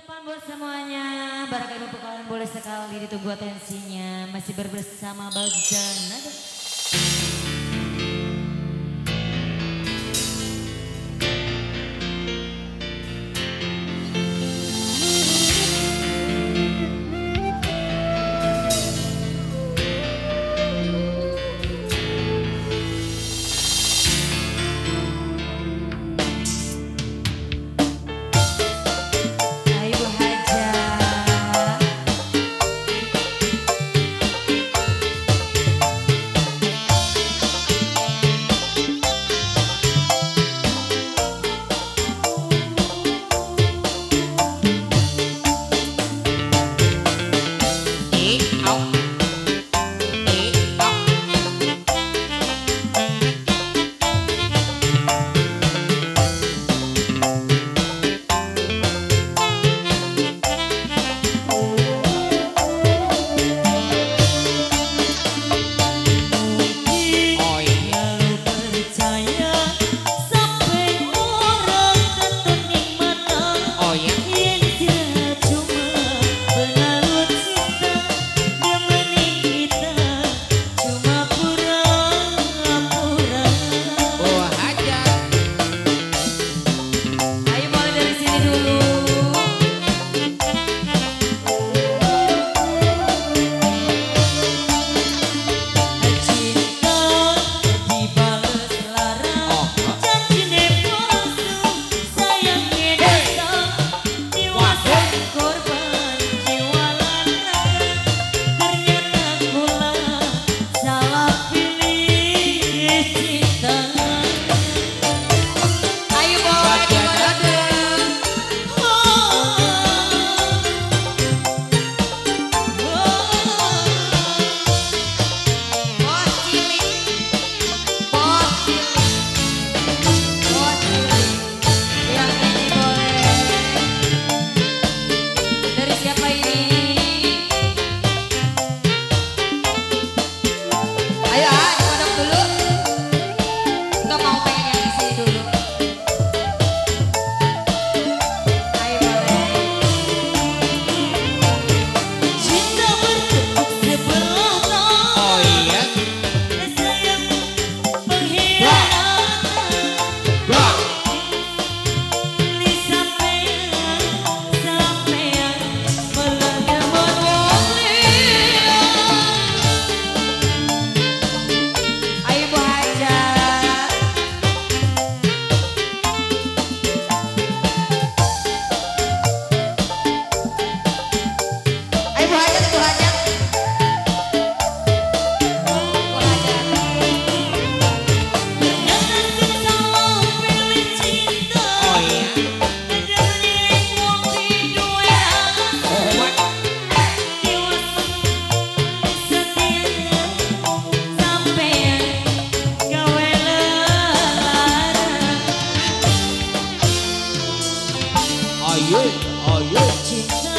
depan buat semuanya. Barangkali pukulan boleh sekali ditunggu atensinya. Masih berbersama Bagja Nada. 哎呀 Thank you.